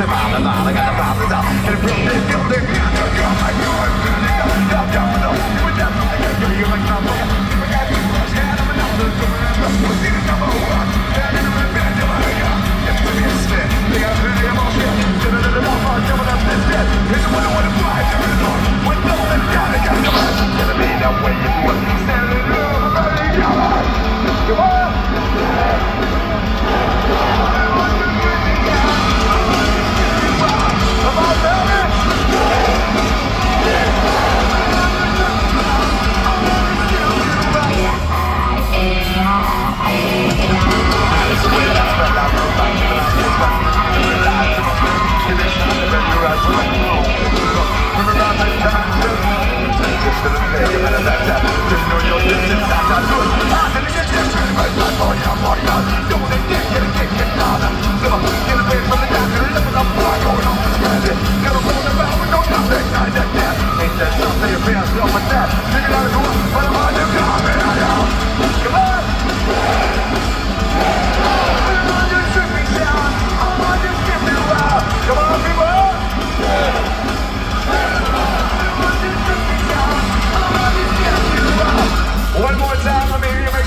One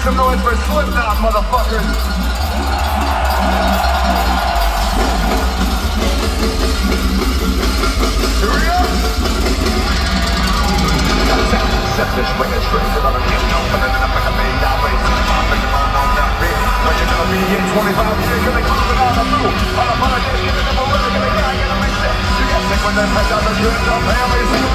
some noise for Slipknot, motherfuckers. Here we go. Set this swinging straight to the kid, no, then I'm like a out race. I'm thinking about that beat. When you're gonna be in 25 years, gonna cruise it on the blue. On a podcast, you're never really gonna die, gonna make sense. You get sick when that head down the good, no family,